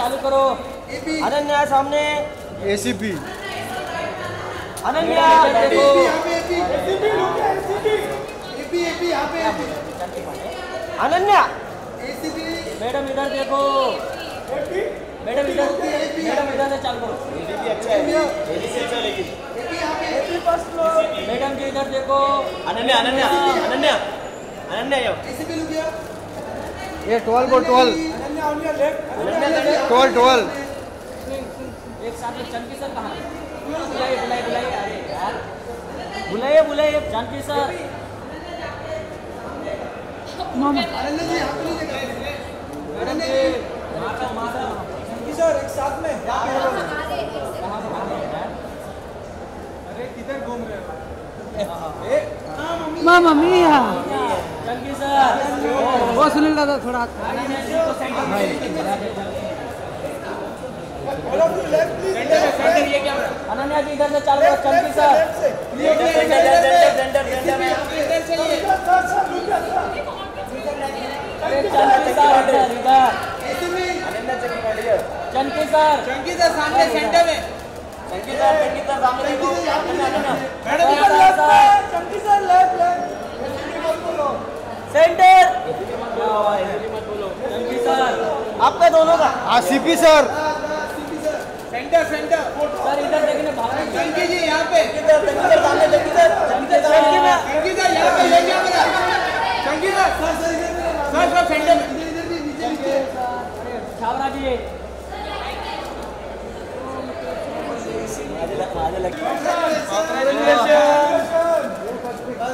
चालू करो अनन्या सामने एसीपी अनन्या देखो अनन्या मैडम इधर देखो मैडम इधर मैडम इधर से चालू करो मैडम जी इधर देखो अनन्या अनन्या अनन्या अनन्या यो ये ट्वेल्व को ट्वेल्व ट्वेल्व ट्वेल्व एक साथ में चंकी सर कहाँ बुलाइए बुलाइए बुलाइए। अरे यार। बुलाइए बुलाइए जानकी सर। मैडम जी माता माता मामा मिया जानकी सर। वो सुनील दादा थोड़ा अनन्या जी इधर से चालू करो चंकी सर चंकी सर इधर इधर चंकी सर चंकी सर सामने सेंटर में सेंटर चंकी सर आपका दोनों का आसिफी सर सेंटर सेंटर सर इधर देखने भाग चंकी जी यहाँ पे चंकी सर चंकी सर यहाँ पे मेरा सर सर सर सेंटर में छावरा जी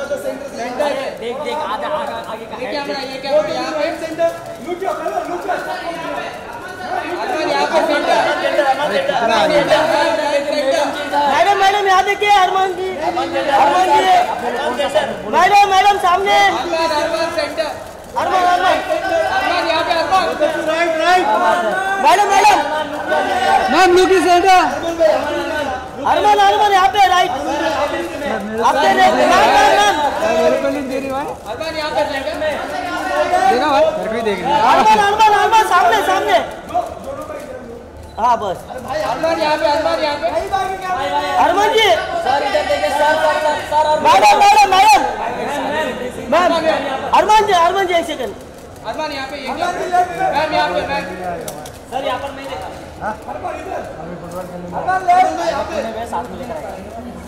देख देख आधा आगे आगे का ये head कैमरा देख। ये कैमरा यहाँ पे अरमान यहाँ पे सेंटर मैडम मैडम यहाँ देखिए अरमान जी। अरमान जी मैडम मैडम सामने। Armaan Armaan madam madam. Ma'am लुकी सेंटर। अरमान अरमान यहाँ पे राइट आपके मैम मैम मैम। अरमान यहाँ पे सेंटर देखा भाई मेरे को देख रही है अरमान अरमान अरमान सामने सामने। हाँ बस। अरमान यहाँ पे अरमान यहाँ पे अरमान जी। सर इधर देखिए sir sir sir sir madam madam madam. Ma'am Armaan ji Armaan ji एक सेकंड अरमान यहाँ पे ये मैम यहाँ पे मैम। सर यहाँ पर नहीं देखा। साथ में लेकर आएगा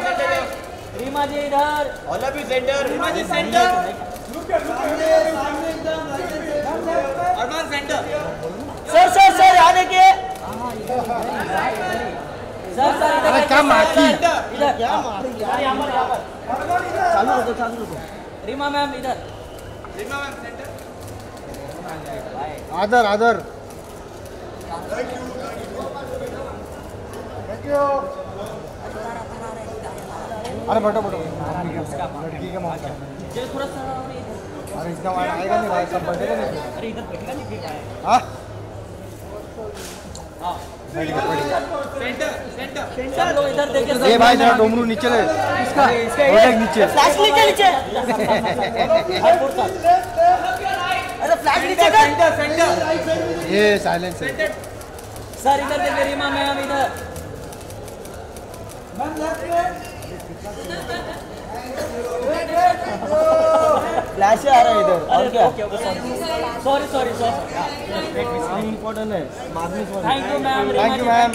रीमा जी इधर। All of you centre. Armaan centre. Sir sir sir यहाँ देखिए। सर सर इधर क्या मारती इधर। यहाँ पर यहाँ पर। चालू रखो चालू रखो रीमा मैम इधर। Reema ma'am centre. आदर आदर। अरे बैठो बैठो। लड़की के मौका चल थोड़ा सा। और इधर। अरे इतना वाला आएगा नहीं भाई सब बैठेगा नहीं अरे इधर बैठेगा नहीं फिर हाँ? हाँ। ये भाई जरा डोमरू नीचे ले। इसका नीचे। फ्लैश नीचे नीचे। अरे फ्लैश नीचे कर सेंटर सेंटर। ये साइलेंस है सर इधर देखिए रीमा मैम इधर फ्लैश आ रहा है इधर और क्या सॉरी सॉरी सॉरी इम्पोर्टेंट है बाद में thank you ma'am Thank you, ma'am.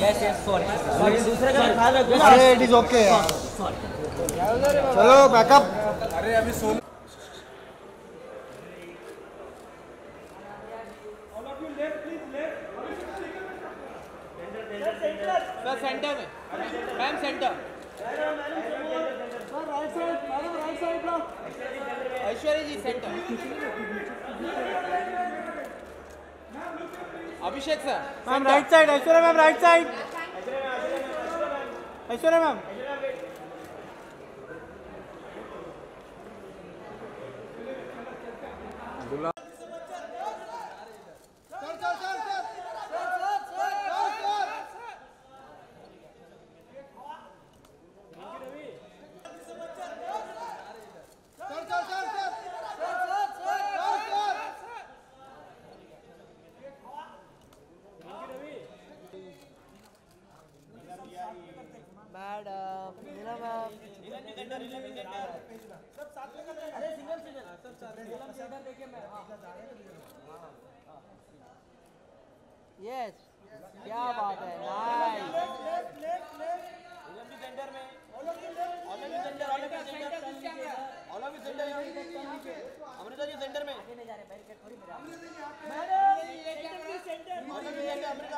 Yes yes sorry sorry दूसरे का ख्याल रखो अरे इट इज़ ओके चलो बैकअप सर सेंटर में. Ma'am centre Aishwarya ji centre Abhishek sir ma'am right side Aishwarya ma'am right side Aishwarya ma'am madam Meena ma'am अरे single single yes क्या बात है? नाइस सेंटर में। You centre all of you centre you centre Amrita ji centre में। Amrita Amrita centre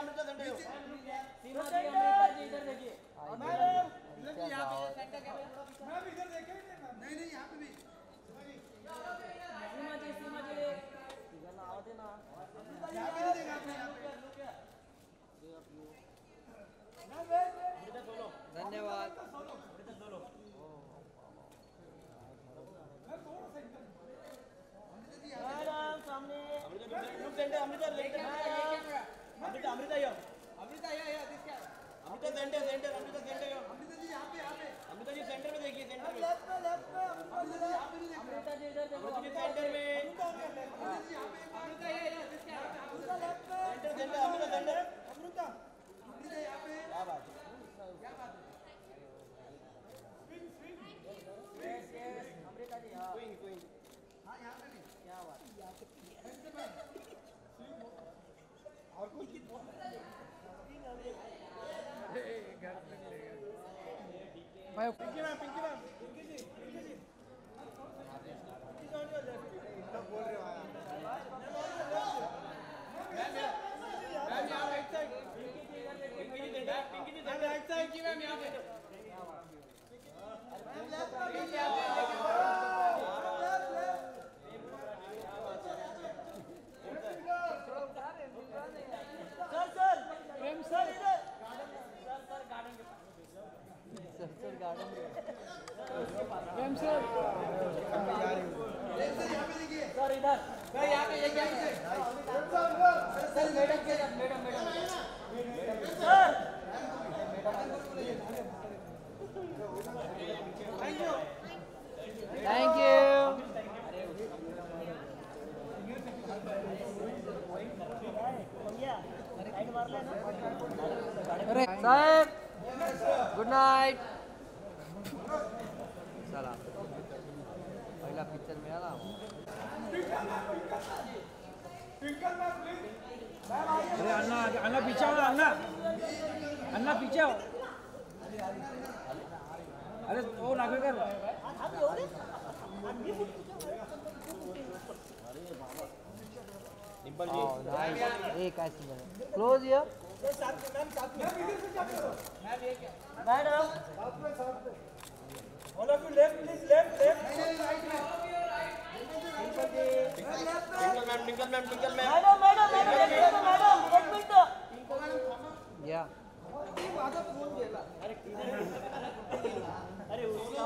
धन्यवाद Amrita yo Amrita या yeah this क्या Amrita centre centre Amrita centre yo Amrita ji यहाँ पे यहाँ पे अमृता जी सेंटर में देखिए सेंटर में लेफ़्ट में लेफ़्ट में अमृता जी अमृता जी इधर देखो अमृता जी सेंटर में अमृता या या दिस क्या centre centre Amrita centre Amrita Amrita यहाँ पे क्या बात है यस यस अमृता जी हाँ क्वीन क्वीन हाँ यहाँ पे भी क्या बात Pinky ma'am Pinky ma'am Pinky ji Pinky ji ma'am ma'am ma'am यहाँ राइट साइड पिंकी जी इधर देखिए पिंकी जी इधर पिंकी मैम राइट साइड की मैम यहाँ पे सर सर प्रेम सर इधर सर सर गार्डन के sir sir garden Prem sir sir इधर सर यहाँ पे ये क्या है? सर मैडम के साथ madam madam sir thank you Saheb good night चला पहिला पिक्चर मिळाला अरे अन्ना अन्ना पीछे आओ अन्ना अन्ना पीछे आओ अरे ओ नागवेकर डिंपल जी एक close here madam all of you left please left left Twinkle ma'am Twinkle ma'am. Madam madam madam madam एक मिनिट मैडम एक मिनिट। या। अरे अरे उसका